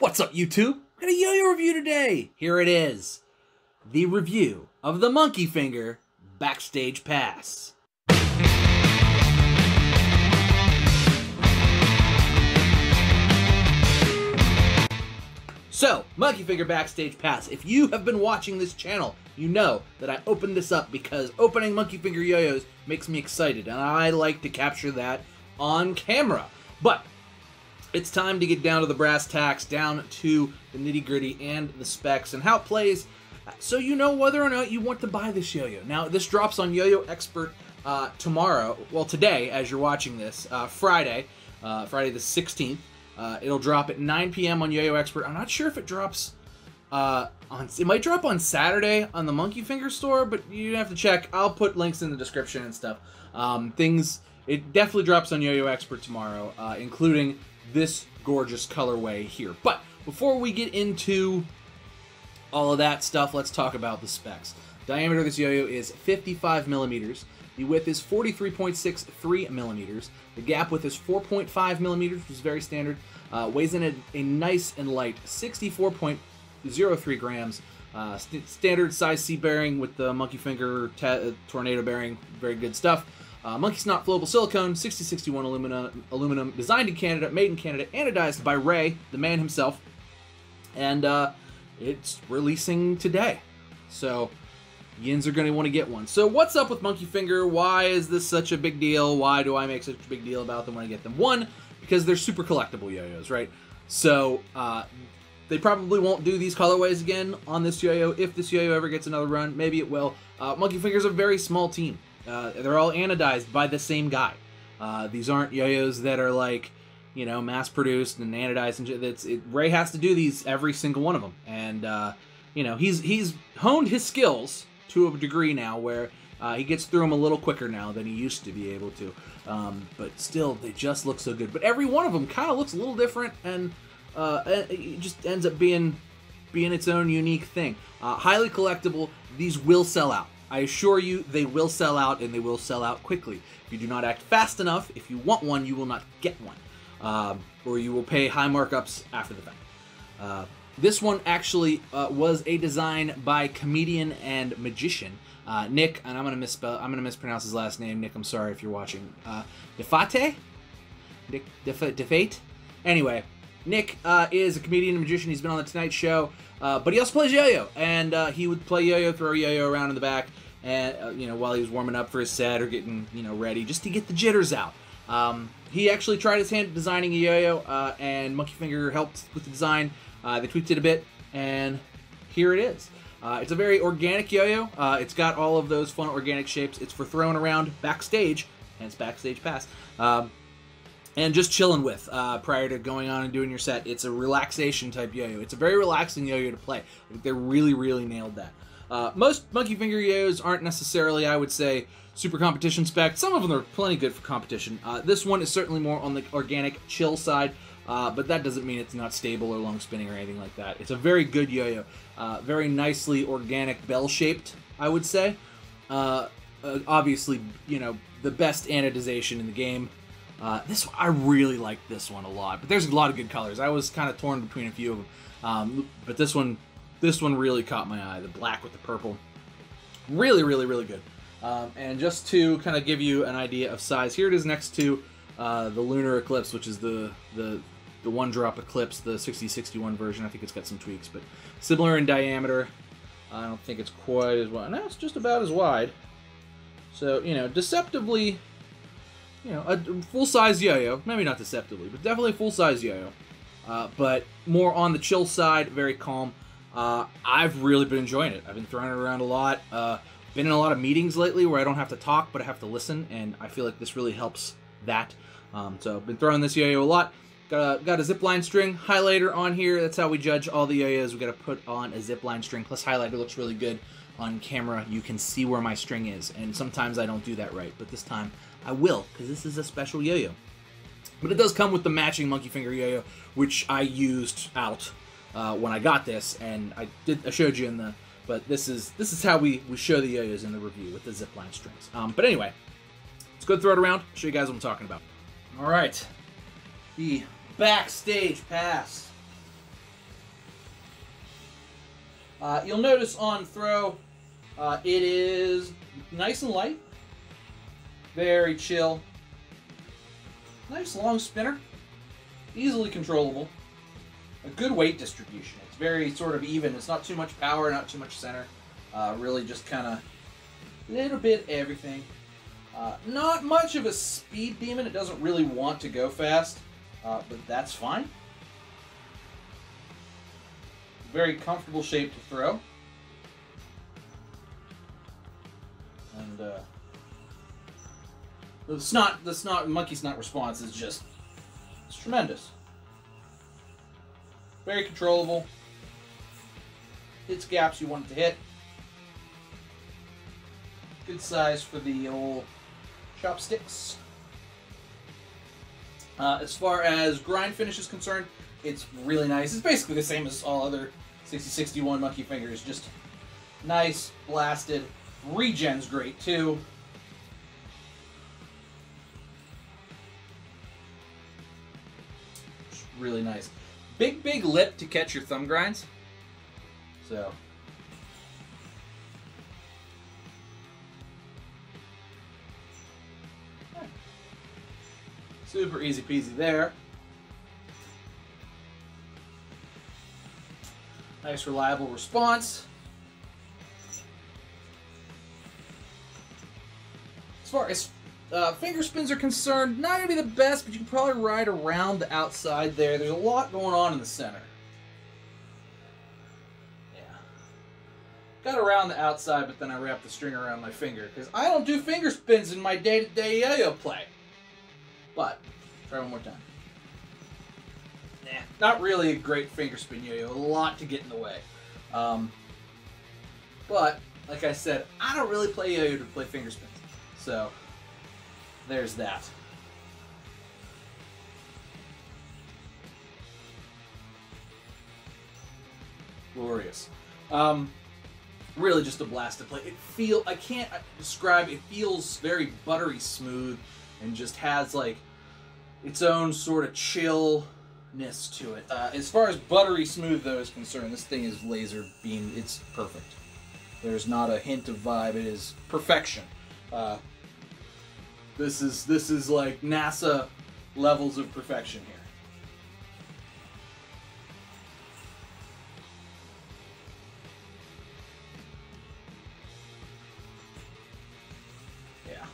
What's up, YouTube? Got a yo-yo review today. Here it is. The review of the Monkey Finger Backstage Pass. So, Monkey Finger Backstage Pass. If you have been watching this channel, you know that I opened this up because opening Monkey Finger yo-yos makes me excited, and I like to capture that on camera. But it's time to get down to the brass tacks, down to the nitty gritty and the specs and how it plays, so you know whether or not you want to buy this yo-yo. Now, this drops on Yo-Yo Expert uh, tomorrow. Well, today, as you're watching this, uh, Friday, uh, Friday the 16th. Uh, it'll drop at 9 p.m. on Yo-Yo Expert. I'm not sure if it drops uh, on. It might drop on Saturday on the Monkey Finger store, but you have to check. I'll put links in the description and stuff. Um, things. It definitely drops on Yo-Yo Expert tomorrow, uh, including this gorgeous colorway here. But before we get into all of that stuff, let's talk about the specs. Diameter of this yo-yo is 55 millimeters. The width is 43.63 millimeters. The gap width is 4.5 millimeters, which is very standard. Uh, weighs in a, a, nice and light 64.03 grams. Uh, st standard size C bearing with the monkey finger tornado bearing. Very good stuff. Uh, monkey snot flowable silicone, 6061 aluminum, aluminum, designed in Canada, made in Canada, anodized by Ray, the man himself. And uh, it's releasing today. So Yins are going to want to get one. So what's up with Monkey Finger? Why is this such a big deal? Why do I make such a big deal about them when I get them? One, because they're super collectible yo-yos, right? So uh, they probably won't do these colorways again on this yo-yo. If this yo-yo ever gets another run, maybe it will. Uh, Monkey Finger's a very small team. Uh, they're all anodized by the same guy. Uh, these aren't yo-yos that are like, you know, mass-produced and anodized and It's, it, Ray has to do these every single one of them, and uh, you know he's he's honed his skills to a degree now where uh, he gets through them a little quicker now than he used to be able to. Um, but still, they just look so good. But every one of them kind of looks a little different, and uh, it just ends up being being its own unique thing. Uh, highly collectible. These will sell out. I assure you, they will sell out, and they will sell out quickly. If you do not act fast enough, if you want one, you will not get one, um, or you will pay high markups after the fact. Uh, this one actually uh, was a design by comedian and magician uh, Nick, and I'm gonna misspell. I'm gonna mispronounce his last name. Nick, I'm sorry if you're watching. Uh, Defate, Nick Defate. Anyway, Nick uh, is a comedian and magician. He's been on the Tonight Show, uh, but he also plays yo-yo, and uh, he would play yo-yo, throw yo-yo around in the back, and uh, you know while he was warming up for his set or getting you know ready, just to get the jitters out. Um, he actually tried his hand designing a yo-yo, uh, and Monkey Finger helped with the design. Uh, they tweaked it a bit, and here it is. It's a very organic yo-yo. It's got all of those fun organic shapes. It's for throwing around backstage, hence backstage pass, um, and just chilling with uh, prior to going on and doing your set. It's a relaxation type yo-yo. It's a very relaxing yo-yo to play. I think they really, really nailed that. Uh, most monkey finger yo-yos aren't necessarily, I would say, super competition spec. Some of them are plenty good for competition. Uh, this one is certainly more on the organic chill side. Uh, but that doesn't mean it's not stable or long spinning or anything like that. It's a very good yo-yo. Uh, very nicely organic bell-shaped, I would say. Uh, obviously, you know, the best anodization in the game. Uh, this I really like this one a lot, but there's a lot of good colors. I was kind of torn between a few of them, um, but this one, this one really caught my eye. The black with the purple, really, really, really good. Um, and just to kind of give you an idea of size, here it is next to uh, the Lunar Eclipse, which is the the the one drop Eclipse, the 6061 version. I think it's got some tweaks, but similar in diameter. I don't think it's quite as wide. No, it's just about as wide. So, you know, deceptively, you know, a full-size yo-yo. Maybe not deceptively, but definitely full-size yo-yo. Uh, but more on the chill side, very calm. Uh, I've really been enjoying it. I've been throwing it around a lot. Uh, been in a lot of meetings lately where I don't have to talk, but I have to listen, and I feel like this really helps that. Um, so I've been throwing this yo-yo a lot. Got a, got a zipline string highlighter on here. That's how we judge all the yo-yos. We got to put on a zipline string. Plus highlighter looks really good on camera. You can see where my string is. And sometimes I don't do that right. But this time I will because this is a special yo-yo. But it does come with the matching monkey finger yo-yo, which I used out uh, when I got this. And I did I showed you in the... But this is this is how we, we show the yo-yos in the review with the zipline strings. Um, but anyway, let's go throw it around. Show you guys what I'm talking about. All right. The backstage pass. Uh, you'll notice on throw, uh, it is nice and light, very chill, nice long spinner, easily controllable, a good weight distribution. It's very sort of even. It's not too much power, not too much center. Uh, really just kind of little bit everything. Uh, not much of a speed demon. It doesn't really want to go fast, uh, but that's fine. Very comfortable shape to throw. And uh, the snot, the snot, monkey snot response is just it's tremendous. Very controllable. Hits gaps you want it to hit. Good size for the old chopsticks. Uh, as far as grind finish is concerned, it's really nice. It's basically the same as all other 6061 Monkey Fingers, just nice, blasted. Regen's great too. Really nice. Big, big lip to catch your thumb grinds. So. Super easy peasy there. Nice reliable response. As far as uh, finger spins are concerned, not going to be the best, but you can probably ride around the outside there. There's a lot going on in the center. Yeah. Got around the outside, but then I wrapped the string around my finger, because I don't do finger spins in my day-to-day yo-yo play. But, try one more time. Nah, not really a great finger spin yo-yo. A lot to get in the way. Um, but, like I said, I don't really play yo-yo to play finger spins. So, there's that. Glorious. Um, really just a blast to play. It feel I can't describe. It feels very buttery smooth, and just has like its own sort of chillness to it. Uh, as far as buttery smooth though is concerned, this thing is laser beam. It's perfect. There's not a hint of vibe. It is perfection. Uh, this is this is like NASA levels of perfection here. Yeah.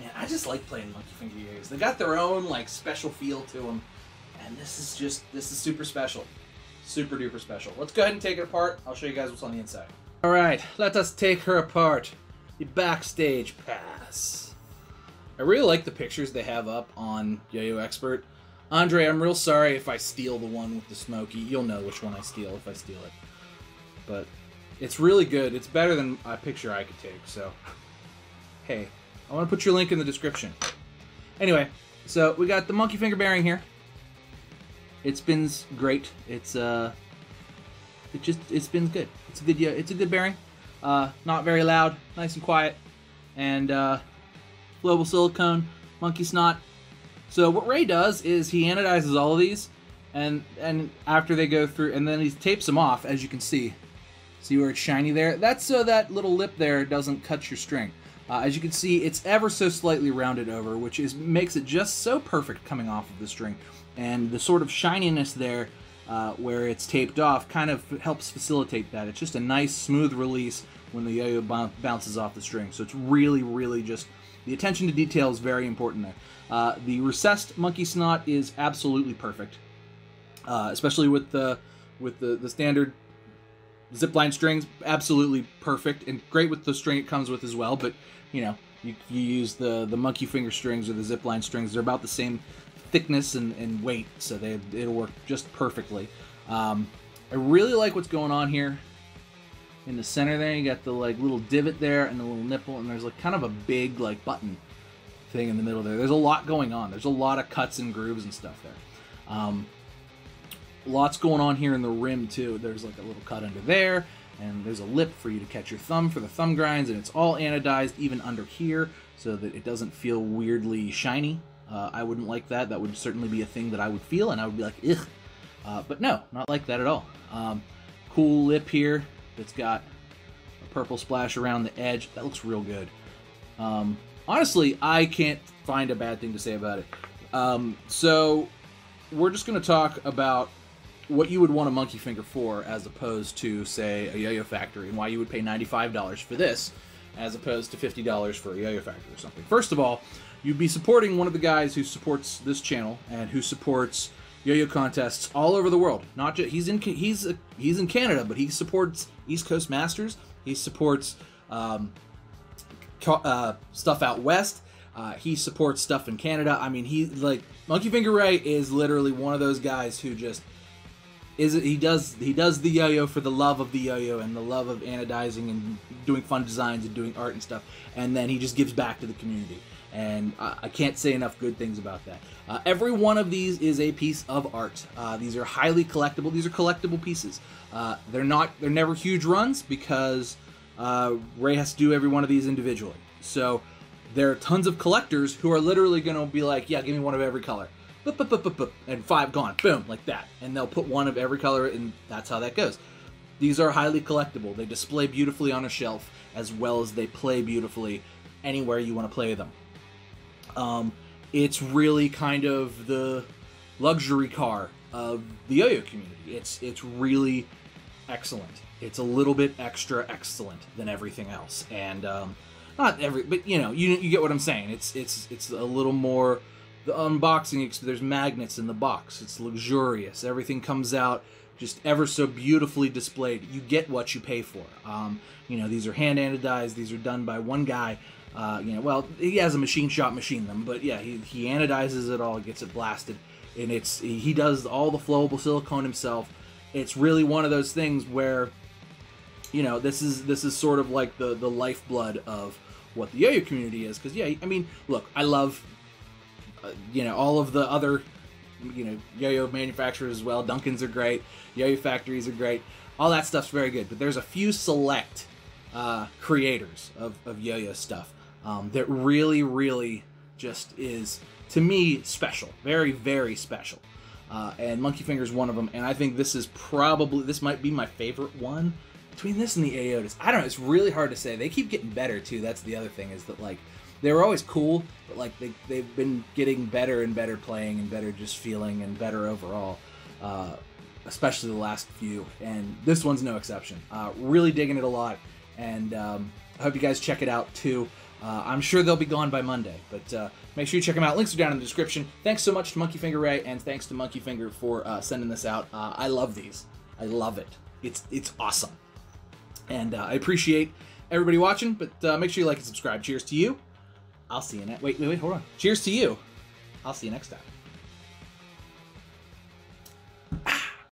Man, I just like playing Monkey Finger Yo-Yos. They got their own like special feel to them, and this is just this is super special, super duper special. Let's go ahead and take it apart. I'll show you guys what's on the inside. All right, let us take her apart. The backstage pass. I really like the pictures they have up on Yo-Yo Expert. Andre, I'm real sorry if I steal the one with the smoky. You'll know which one I steal if I steal it. But it's really good. It's better than a picture I could take. So, hey, I want to put your link in the description. Anyway, so we got the monkey finger bearing here. It spins great. It's uh, it just it spins good. It's a good yeah, it's a good bearing. Uh, not very loud, nice and quiet, and uh, flowable silicone, monkey snot. So what Ray does is he anodizes all of these, and and after they go through, and then he tapes them off, as you can see. See where it's shiny there? That's so that little lip there doesn't cut your string. Uh, as you can see, it's ever so slightly rounded over, which is makes it just so perfect coming off of the string. And the sort of shininess there, uh, where it's taped off, kind of helps facilitate that. It's just a nice, smooth release when the yo-yo bounces off the string. So it's really, really just the attention to detail is very important there. Uh, the recessed monkey snot is absolutely perfect, uh, especially with the with the, the standard zipline strings. Absolutely perfect and great with the string it comes with as well. But you know, you, you use the the monkey finger strings or the zipline strings. They're about the same thickness and, and weight, so they it'll work just perfectly. Um, I really like what's going on here in the center there. You got the like little divot there and the little nipple, and there's like kind of a big like button thing in the middle there. There's a lot going on. There's a lot of cuts and grooves and stuff there. Um, lots going on here in the rim too. There's like a little cut under there, and there's a lip for you to catch your thumb for the thumb grinds, and it's all anodized even under here so that it doesn't feel weirdly shiny. Uh, I wouldn't like that. That would certainly be a thing that I would feel, and I would be like, ugh. Uh, but no, not like that at all. Um, cool lip here that's got a purple splash around the edge. That looks real good. Um, honestly, I can't find a bad thing to say about it. Um, so we're just going to talk about what you would want a monkey finger for as opposed to say a yo-yo factory and why you would pay $95 for this as opposed to $50 for a yo-yo factory or something. First of all, you'd be supporting one of the guys who supports this channel and who supports yo-yo contests all over the world. Not just he's in he's he's in Canada, but he supports East Coast Masters. He supports um, uh, stuff out west. Uh, he supports stuff in Canada. I mean, he like Monkey Finger Ray is literally one of those guys who just is he does he does the yo-yo for the love of the yo-yo and the love of anodizing and doing fun designs and doing art and stuff, and then he just gives back to the community. And I, I can't say enough good things about that. Uh, every one of these is a piece of art. Uh, these are highly collectible. These are collectible pieces. Uh, they're not. They're never huge runs because uh, Ray has to do every one of these individually. So there are tons of collectors who are literally going to be like, "Yeah, give me one of every color." and five gone, boom, like that. And they'll put one of every color, and that's how that goes. These are highly collectible. They display beautifully on a shelf, as well as they play beautifully anywhere you want to play them. Um, it's really kind of the luxury car of the yo-yo community. It's it's really excellent. It's a little bit extra excellent than everything else, and um, not every, but you know, you you get what I'm saying. It's it's it's a little more the unboxing there's magnets in the box. It's luxurious. Everything comes out just ever so beautifully displayed. You get what you pay for. Um, you know these are hand anodized these are done by one guy uh, you know well he has a machine shop machine them but yeah he, he anodizes it all gets it blasted and it's he does all the flowable silicone himself it's really one of those things where you know this is this is sort of like the the lifeblood of what the yo-yo community is because yeah i mean look i love uh, you know, all of the other, you know, yo-yo manufacturers as well. Duncan's are great. Yo-yo factories are great. All that stuff's very good. But there's a few select uh, creators of, of yo-yo stuff um, that really, really just is, to me, special. Very, very special. Uh, and Monkey Finger is one of them. And I think this is probably, this might be my favorite one between this and the Aotus. I don't know. It's really hard to say. They keep getting better, too. That's the other thing, is that, like, they were always cool, but like they they've been getting better and better playing and better just feeling and better overall. Uh, especially the last few, and this one's no exception. Uh, really digging it a lot, and um, I hope you guys check it out too. Uh, I'm sure they'll be gone by Monday, but uh, make sure you check them out. Links are down in the description. Thanks so much to Monkey Finger Ray, and thanks to Monkey Finger for uh, sending this out. Uh, I love these. I love it. It's it's awesome, and uh, I appreciate everybody watching. But uh, make sure you like and subscribe. Cheers to you. I'll see you next. Wait, wait, wait. Hold on. Cheers to you. I'll see you next time.